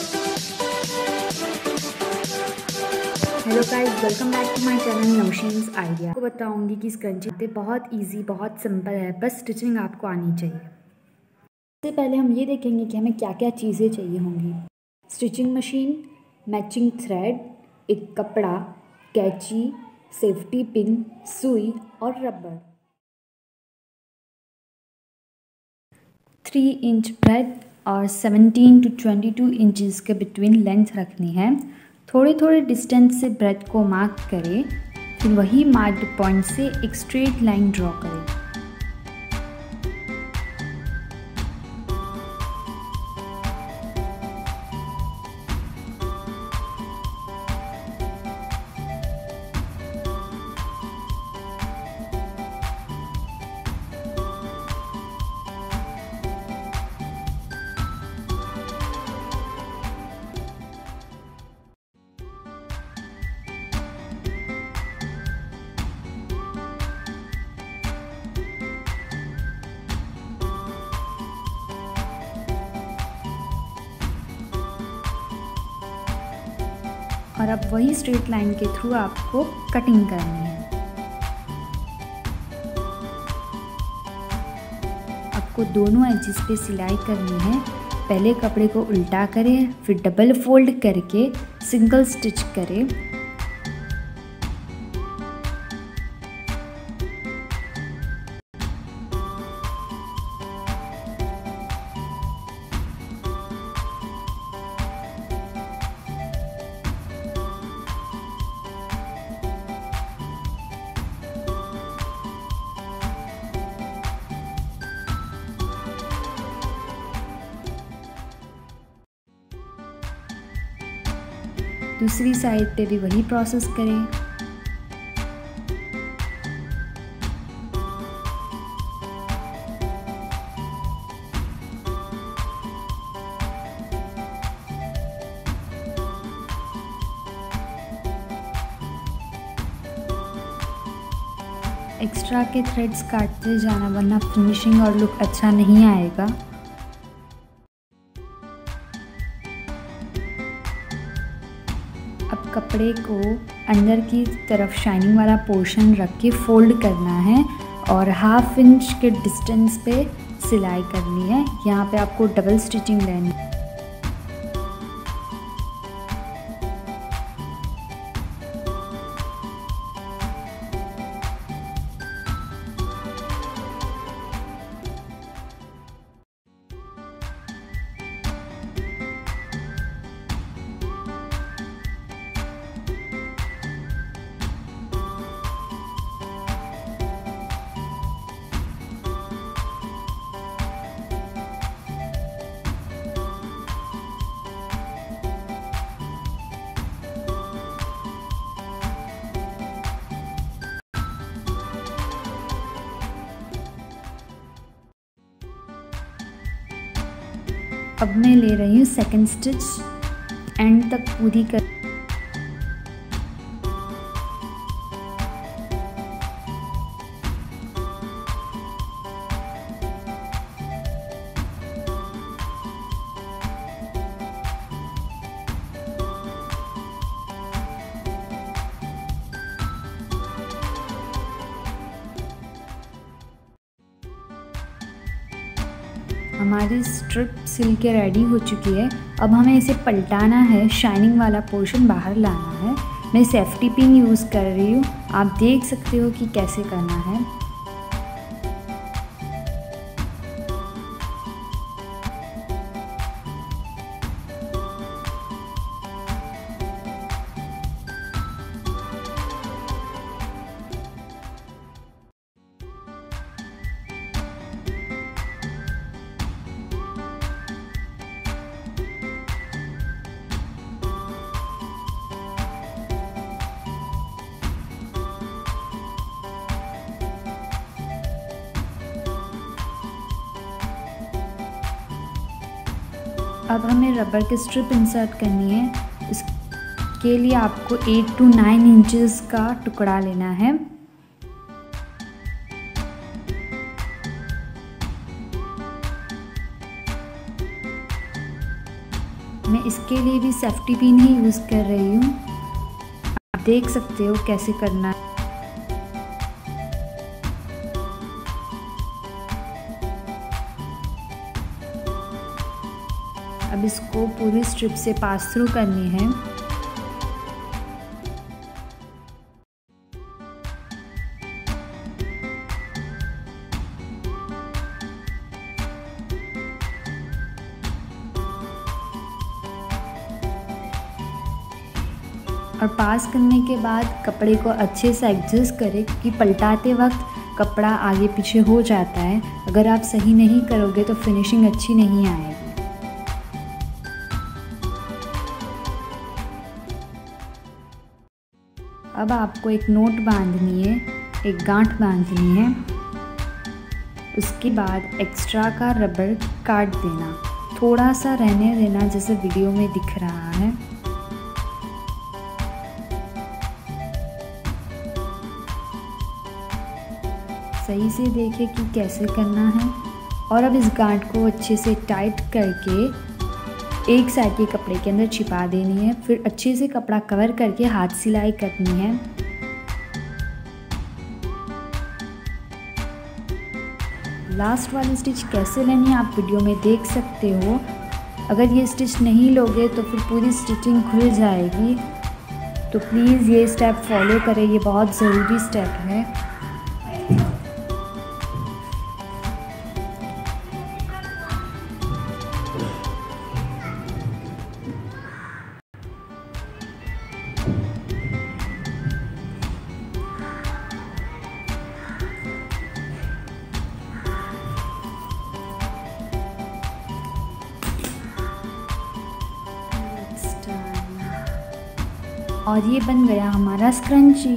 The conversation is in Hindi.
Hello guys welcome back to my channel Nausheen's idea आपको बताऊँगी कि स्क्रंची बहुत इजी बहुत सिंपल है, बस स्टिचिंग आपको आनी चाहिए। सबसे पहले हम ये देखेंगे कि हमें क्या क्या चीज़ें चाहिए होंगी। स्टिचिंग मशीन मैचिंग थ्रेड एक कपड़ा, कैची सेफ्टी पिन सुई और रबर। थ्री इंच ब्रेड और seventeen to twenty two inches के बिटवीन लेंथ रखनी है। थोड़े थोड़े डिस्टेंस से ब्रेथ को मार्क करें, फिर वही मार्क्ड पॉइंट से एक स्ट्रेट लाइन ड्रॉ करें। और अब वही स्ट्रेट लाइन के थ्रू आपको कटिंग करनी है। आपको दोनों एजिस पे सिलाई करनी है। पहले कपड़े को उल्टा करें, फिर डबल फोल्ड करके सिंगल स्टिच करें। दूसरी साइड पे भी वही प्रोसेस करें। एक्स्ट्रा के थ्रेड्स काटते जाना वरना फिनिशिंग और लुक अच्छा नहीं आएगा। अब कपड़े को अंदर की तरफ़ शाइनिंग वाला पोर्शन रख के फोल्ड करना है और हाफ़ इंच के डिस्टेंस पे सिलाई करनी है। यहाँ पे आपको डबल स्टिचिंग लेनी है। अब मैं ले रही हूँ सेकंड स्टिच एंड तक पूरी कर हमारी स्ट्रिप सिल के रेडी हो चुकी है। अब हमें इसे पलटाना है शाइनिंग वाला पोर्शन बाहर लाना है। मैं सेफ्टी पिन यूज़ कर रही हूँ। आप देख सकते हो कि कैसे करना है। अब हमें रबर की स्ट्रिप इंसर्ट करनी है। इसके लिए आपको एट टू नाइन इंचज़ का टुकड़ा लेना है। मैं इसके लिए भी सेफ्टी पिन ही यूज़ कर रही हूँ। आप देख सकते हो कैसे करना अब इसको पूरी स्ट्रिप से पास थ्रू करनी है। और पास करने के बाद कपड़े को अच्छे से एडजस्ट करें क्योंकि पलटाते वक्त कपड़ा आगे पीछे हो जाता है। अगर आप सही नहीं करोगे तो फिनिशिंग अच्छी नहीं आएगी। अब आपको एक नोट बांधनी है, एक गांठ बांधनी है। उसके बाद एक्स्ट्रा का रबर काट देना। थोड़ा सा रहने देना जैसे वीडियो में दिख रहा है। सही से देखें कि कैसे करना है। और अब इस गांठ को अच्छे से टाइट करके एक साइड के कपड़े के अंदर छिपा देनी है, फिर अच्छे से कपड़ा कवर करके हाथ सिलाई करनी है। लास्ट वाली स्टिच कैसे लेनी है आप वीडियो में देख सकते हो। अगर ये स्टिच नहीं लोगे तो फिर पूरी स्टिचिंग खुल जाएगी। तो प्लीज़ ये स्टेप फॉलो करें, ये बहुत ज़रूरी स्टेप है। और ये बन गया हमारा स्क्रंची